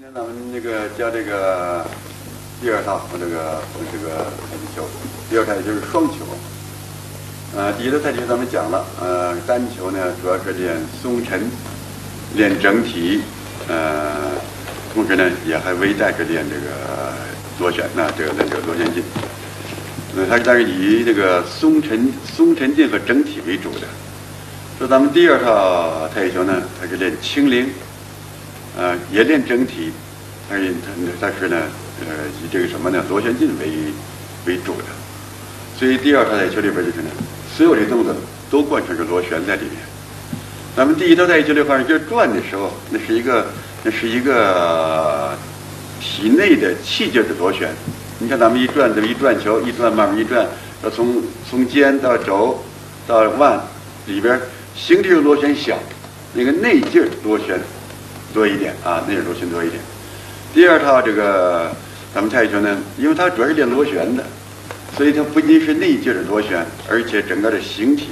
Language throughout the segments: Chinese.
今天咱们那个教这个第二套和，这个和这个太极球，第二套就是双球。呃，第一套太极咱们讲了，呃，单球呢主要是练松沉，练整体，呃，同时呢也还微带着练这个螺旋，那这个那个螺旋劲。呃，它但是以这个松沉、松沉劲和整体为主的。说咱们第二套太极球呢，它是练轻灵。呃，也练整体，而且但是呢，呃，以这个什么呢，螺旋劲为为主的。所以第二套太极球里边就是呢，所有的动作都贯穿着螺旋在里面。咱们第一套太极球的话，就转的时候，那是一个那是一个体内的气劲的螺旋。你看咱们一转，这么一转球，一转慢慢一转，要从从肩到肘到腕里边，形体螺旋小，那个内劲螺旋。多一点啊，内耳螺旋多一点。第二套这个咱们太极拳呢，因为它主要是练螺旋的，所以它不仅是内劲的螺旋，而且整个的形体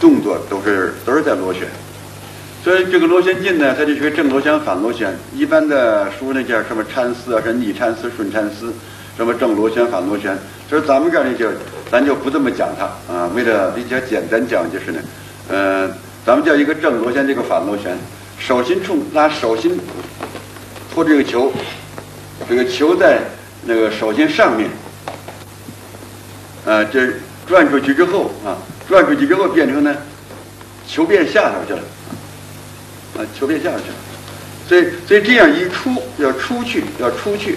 动作都是都是在螺旋。所以这个螺旋劲呢，它就是个正螺旋、反螺旋。一般的书那叫什么缠丝啊，是逆缠丝、顺缠丝，什么正螺旋、反螺旋。所以咱们这儿呢，就咱就不这么讲它啊，为了比较简单讲，就是呢，嗯，咱们叫一个正螺旋，这个反螺旋。手心冲，拿手心托这个球，这个球在那个手心上面，呃，这转出去之后啊，转出去之后变成呢，球变下头去了，啊，球变下头去了，所以所以这样一出要出去要出去，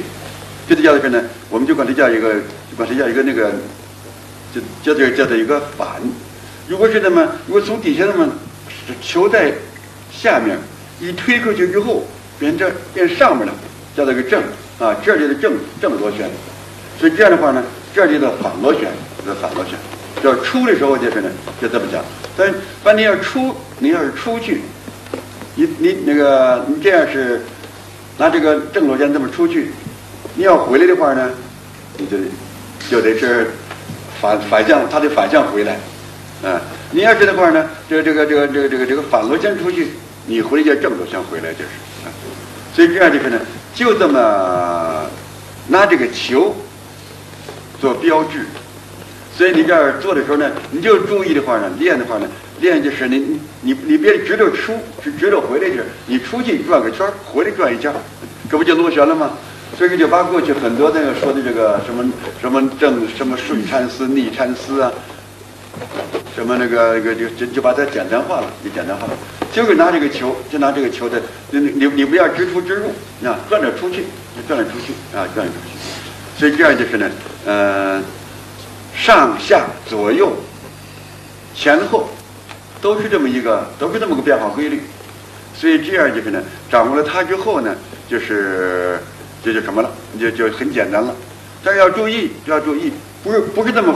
这就叫做呢，我们就管它叫一个，管它叫一个那个，就叫做叫做一个反。如果是那么，如果从底下那么球在。下面一推出去之后，变这变上面了，叫做个正啊，这里的正正螺旋，所以这样的话呢，这里的反螺旋，是反螺旋。要出的时候就是呢，就这么讲。但但你要出，你要是出去，你你那个你这样是拿这个正螺旋这么出去，你要回来的话呢，你就就得是反反向，它得反向回来，啊，你要是的话呢，这个这个这个这个这个这个反螺旋出去。你回来就正螺旋回来就是啊，所以这样就是呢，就这么拿这个球做标志。所以你这儿做的时候呢，你就注意的话呢，练的话呢，练就是你你你你别直着出，直直着回来就是，你出去转个圈回来转一圈这不就螺旋了吗？所以就把过去很多那个说的这个什么什么正什么顺缠丝、逆缠丝啊。什么那个那个就就就把它简单化了，就简单化了，就是拿这个球，就拿这个球的，你你你不要直出直入，啊，转着出去，转着出去，啊，转着出去，所以这样就是呢，呃，上下左右前后都是这么一个，都是这么个变化规律，所以这样就是呢，掌握了它之后呢，就是这就什么了，就就很简单了，但是要注意，要注意，不是不是这么。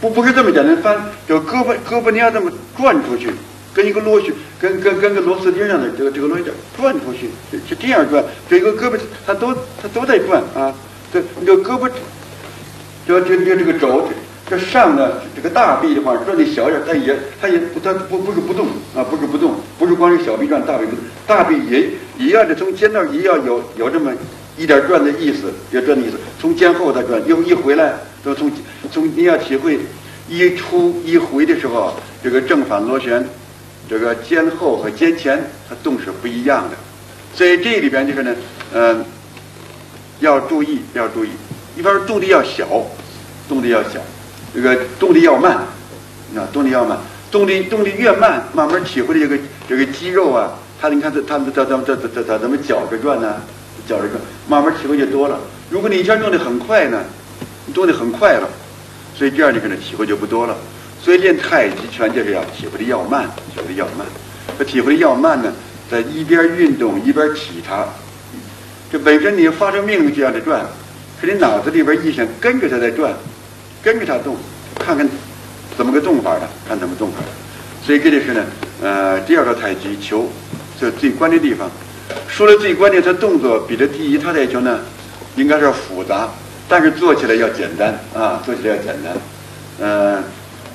不不是这么简单翻，这个胳膊胳膊你要这么转出去，跟一个螺旋，跟跟跟个螺丝钉上的这个这个螺旋转出去，是是这样转。这个胳膊它都它都在转啊。这你这胳膊，这这这这个肘，这上呢这个大臂的话转的小点，它也它也它不不是不动啊，不是不动，不是光是小臂转，大臂不动，大臂也也要这从肩那也要有有这么一点转的意思，要转的意思，从肩后再转，又一回来。都从从你要体会一出一回的时候，这个正反螺旋，这个肩后和肩前它动是不一样的，所以这里边就是呢，嗯，要注意要注意，一边动力要小，动力要小，这个动力要慢，啊，动力要慢，动力动力越慢，慢慢体会的这个这个肌肉啊，它你看它它它它它它它怎么绞着转呢？绞着转，慢慢体会就多了。如果你一下动的很快呢？动得很快了，所以这样你可能体会就不多了。所以练太极拳就是要体会的要慢，体会的要慢。这体会的要慢呢，在一边运动一边体它。这本身你发生命令就让它转，可你脑子里边意识跟着它在转，跟着它动，看看怎么个动法的，看怎么动法。所以这就是呢，呃，第二个太极球这最关键地方。说了最关键，它动作比这第一套太极球呢，应该是复杂。但是做起来要简单啊，做起来要简单，嗯，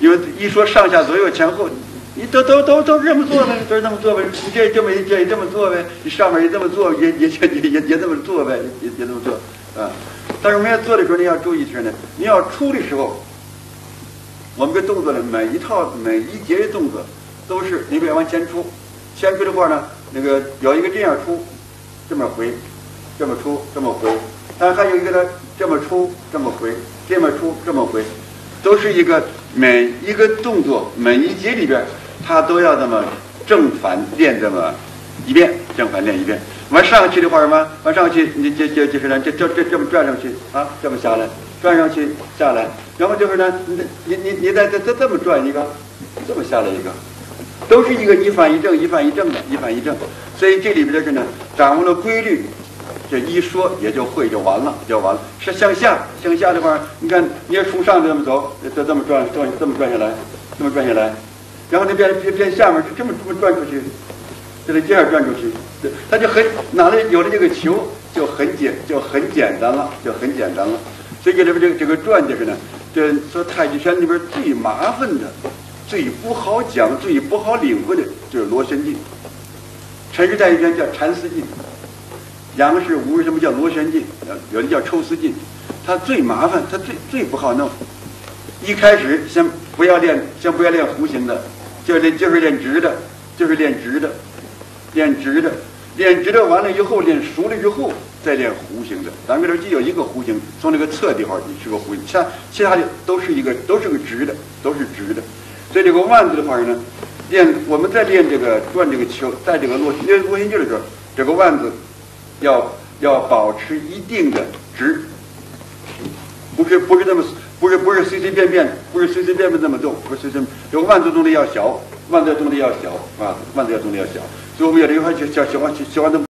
因为一说上下左右前后，你都都都都这么做呗，都是这么做呗。你这这么这也这么做呗，你上面也这么做，也也也也也这么做呗，也也这么做啊。但是我们要做的时候，你要注意是呢，你要出的时候，我们这动作呢，每一套每一节的动作都是你别往前出，前出的话呢，那个有一个这样出，这么回，这么出，这么回，但还有一个呢，这么出，这么回，这么出，这么回，都是一个每一个动作每一节里边。他都要这么正反练这么一遍，正反练一遍。完上去的话什么？完上去，你这这就是呢，这这这这么转上去啊，这么下来，转上去下来，然后就是呢，你你你你再再再这么转一个，这么下来一个，都是一个一反一正，一反一正的，一反一正。所以这里边就是呢，掌握了规律，这一说也就会就完了，就完了。是向下，向下的话，你看，你要从上这么走，就这么转转，这么转下来，这么转下来。然后那边边边下面是这么这么转出去，就得这样转出去，他就很哪里有了这个球就很简就很简单了，就很简单了。所以这里边这个这个转就是呢，这说太极拳里边最麻烦的、最不好讲、最不好领会的就是螺旋劲。陈氏太极拳叫缠丝劲，杨氏、吴氏什么叫螺旋劲？有的叫抽丝劲。它最麻烦，它最最不好弄。一开始先不要练，先不要练弧形的。就练就是练直的，就是练直的，练直的，练直的完了以后，练熟了以后再练弧形的。咱们这既有一个弧形，从那个侧地方你是个弧形，其他其他的都是一个都是个直的，都是直的。所以这个腕子的话呢，练我们在练这个转这个球，在这个落练螺旋劲的时候，这个腕子要要保持一定的值，不是不是那么。不是不是随随便便，不是随随便便那么动，不是随随，有个腕子动力要小，腕子动力要小啊，腕子要动力要小，所以我们有的话就叫喜欢喜欢的。